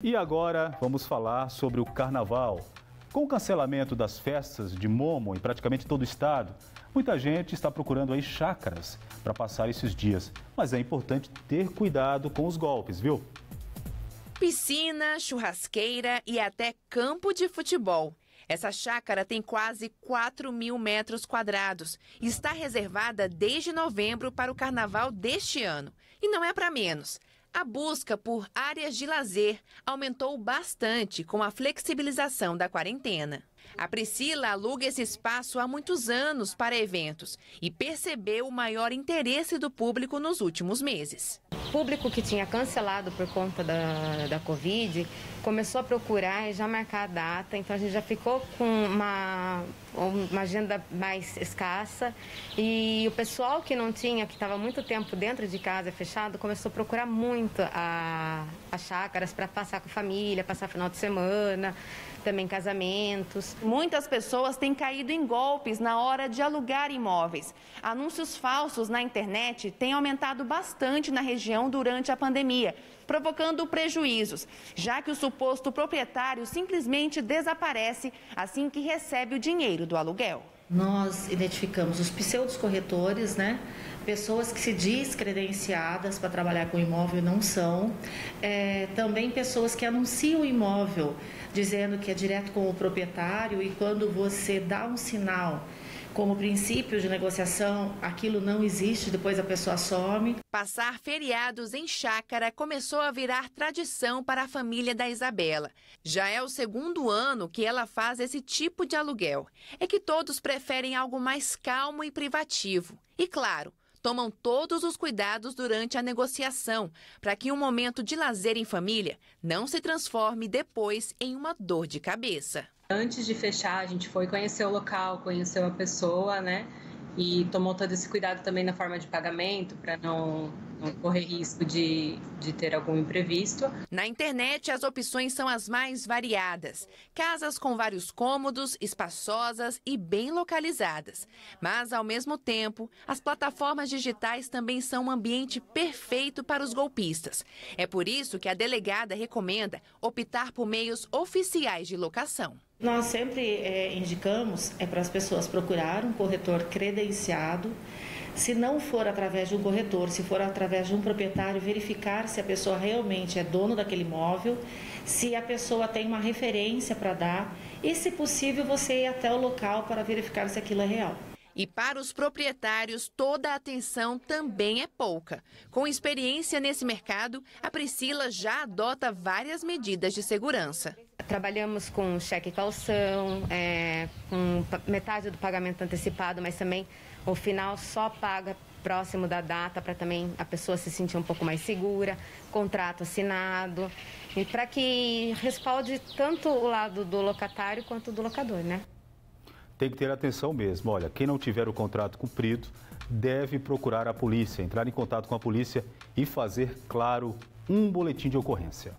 E agora vamos falar sobre o carnaval. Com o cancelamento das festas de Momo em praticamente todo o estado, muita gente está procurando aí chácaras para passar esses dias. Mas é importante ter cuidado com os golpes, viu? Piscina, churrasqueira e até campo de futebol. Essa chácara tem quase 4 mil metros quadrados e está reservada desde novembro para o carnaval deste ano. E não é para menos. A busca por áreas de lazer aumentou bastante com a flexibilização da quarentena. A Priscila aluga esse espaço há muitos anos para eventos e percebeu o maior interesse do público nos últimos meses. O público que tinha cancelado por conta da, da Covid começou a procurar e já marcar a data, então a gente já ficou com uma, uma agenda mais escassa e o pessoal que não tinha, que estava muito tempo dentro de casa fechado, começou a procurar muito a, as chácaras para passar com a família, passar final de semana, também casamentos. Muitas pessoas têm caído em golpes na hora de alugar imóveis. Anúncios falsos na internet têm aumentado bastante na região durante a pandemia, provocando prejuízos, já que o suposto proprietário simplesmente desaparece assim que recebe o dinheiro do aluguel. Nós identificamos os pseudos corretores, né? pessoas que se diz credenciadas para trabalhar com imóvel não são, é, também pessoas que anunciam o imóvel dizendo que é direto com o proprietário e quando você dá um sinal como princípio de negociação, aquilo não existe, depois a pessoa some. Passar feriados em chácara começou a virar tradição para a família da Isabela. Já é o segundo ano que ela faz esse tipo de aluguel. É que todos preferem algo mais calmo e privativo. E claro, tomam todos os cuidados durante a negociação para que um momento de lazer em família não se transforme depois em uma dor de cabeça. Antes de fechar, a gente foi conhecer o local, conheceu a pessoa, né? e tomou todo esse cuidado também na forma de pagamento para não, não, correr risco de, de ter algum imprevisto. Na internet, as opções são as mais variadas: casas com vários cômodos, espaçosas e bem localizadas. Mas, ao mesmo tempo, as plataformas digitais também são um ambiente perfeito para os golpistas. É por isso que a delegada recomenda optar por meios oficiais de locação. Nós sempre é, indicamos é para as pessoas procurar um corretor credenciado. Se não for através de um corretor, se for através de um proprietário, verificar se a pessoa realmente é dono daquele imóvel, se a pessoa tem uma referência para dar e, se possível, você ir até o local para verificar se aquilo é real. E para os proprietários, toda a atenção também é pouca. Com experiência nesse mercado, a Priscila já adota várias medidas de segurança. Trabalhamos com cheque calção, é, com metade do pagamento antecipado, mas também o final só paga próximo da data para também a pessoa se sentir um pouco mais segura, contrato assinado, e para que respalde tanto o lado do locatário quanto do locador, né? Tem que ter atenção mesmo. Olha, quem não tiver o contrato cumprido deve procurar a polícia, entrar em contato com a polícia e fazer, claro, um boletim de ocorrência.